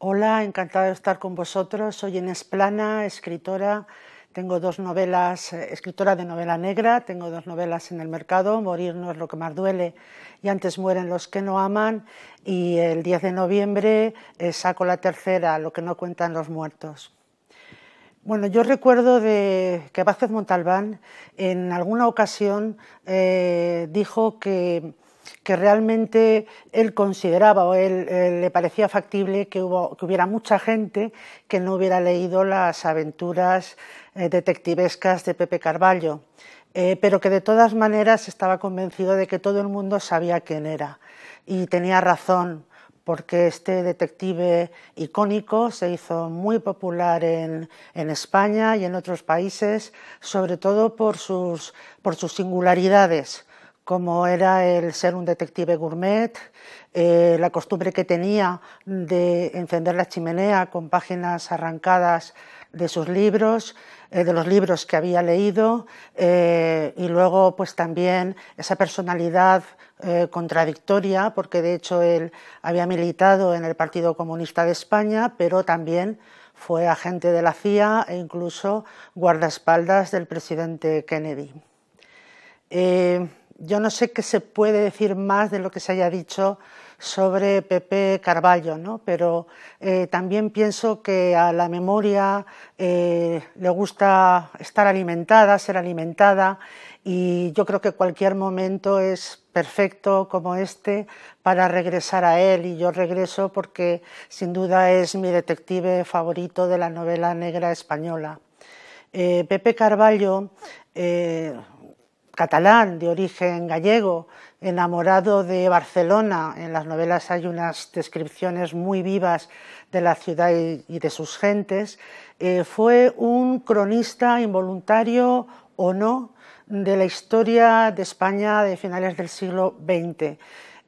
Hola, encantada de estar con vosotros. Soy Inés Plana, escritora. Tengo dos novelas, eh, escritora de novela negra, tengo dos novelas en el mercado, Morir no es lo que más duele y Antes mueren los que no aman. Y el 10 de noviembre eh, saco la tercera, Lo que no cuentan los muertos. Bueno, yo recuerdo que Vázquez Montalbán en alguna ocasión eh, dijo que que realmente él consideraba o él, le parecía factible que, hubiera mucha gente que no hubiera leído las aventuras eh, detectivescas de Pepe Carballo, eh, pero que de todas maneras estaba convencido de que todo el mundo sabía quién era. Y tenía razón, porque este detective icónico se hizo muy popular en, España y en otros países, sobre todo por sus singularidades como era el ser un detective gourmet, eh, la costumbre que tenía de encender la chimenea con páginas arrancadas de sus libros, eh, de los libros que había leído, eh, y luego pues también esa personalidad contradictoria, porque de hecho él había militado en el Partido Comunista de España, pero también fue agente de la CIA e incluso guardaespaldas del presidente Kennedy yo no sé qué se puede decir más de lo que se haya dicho sobre Pepe Carballo, ¿no? pero eh, también pienso que a la memoria eh, le gusta estar alimentada, ser alimentada, y yo creo que cualquier momento es perfecto como este para regresar a él, y yo regreso porque sin duda es mi detective favorito de la novela negra española. Eh, Pepe Carballo catalán de origen gallego, enamorado de Barcelona. En las novelas hay unas descripciones muy vivas de la ciudad y de sus gentes. Eh, fue un cronista involuntario o no de la historia de España de finales del siglo XX.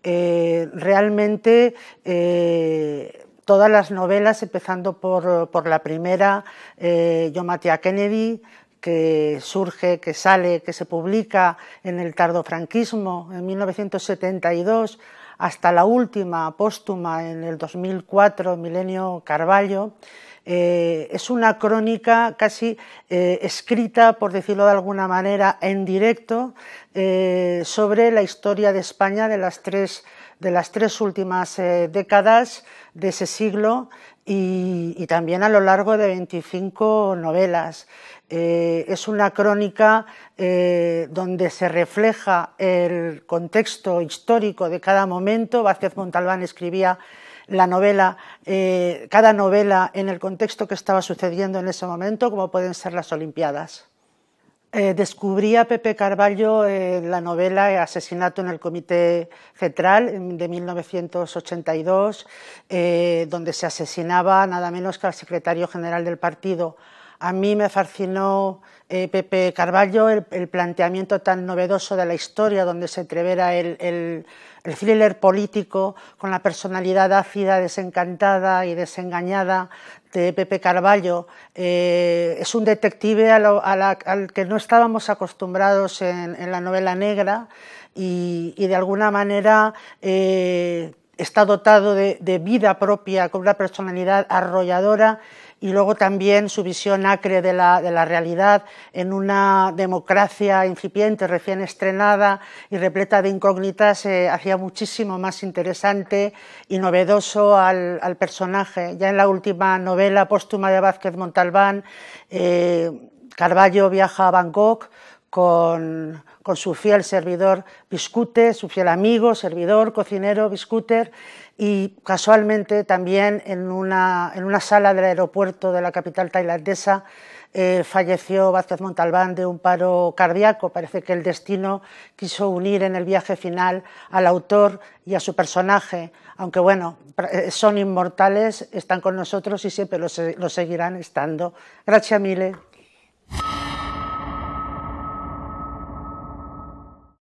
Eh, realmente eh, todas las novelas, empezando por, la primera, Yo maté a Kennedy, que surge, que sale, que se publica en el tardofranquismo en 1972 hasta la última póstuma en el 2004, Milenio Carballo, eh, es una crónica casi eh, escrita, por decirlo de alguna manera, en directo eh, sobre la historia de España de las tres, de las tres últimas décadas de ese siglo y, también a lo largo de 25 novelas. Eh, es una crónica eh, donde se refleja el contexto histórico de cada momento. Vázquez Montalbán escribía la novela, eh, cada novela en el contexto que estaba sucediendo en ese momento, como pueden ser las Olimpiadas. Eh, descubrí a Pepe Carballo en la novela Asesinato en el Comité Central de 1982, eh, donde se asesinaba nada menos que al secretario general del partido. A mí me fascinó eh, Pepe Carballo el, planteamiento tan novedoso de la historia, donde se entrevera el, thriller político con la personalidad ácida, desencantada y desengañada de Pepe Carballo. Eh, es un detective al que no estábamos acostumbrados en, la novela negra y, de alguna manera eh, está dotado de, de, vida propia, con una personalidad arrolladora y luego también su visión acre de la, de la realidad en una democracia incipiente, recién estrenada y repleta de incógnitas, eh, hacía muchísimo más interesante y novedoso al, al, personaje. Ya en la última novela póstuma de Vázquez Montalbán, eh, Carballo viaja a Bangkok con, con, su fiel servidor Biscute, su fiel amigo, servidor, cocinero, Biscuter, y casualmente también en una, en una sala del aeropuerto de la capital tailandesa eh, falleció Vázquez Montalbán de un paro cardíaco. Parece que el destino quiso unir en el viaje final al autor y a su personaje, aunque bueno, eh, son inmortales, están con nosotros y siempre lo, lo seguirán estando. Gracias mille.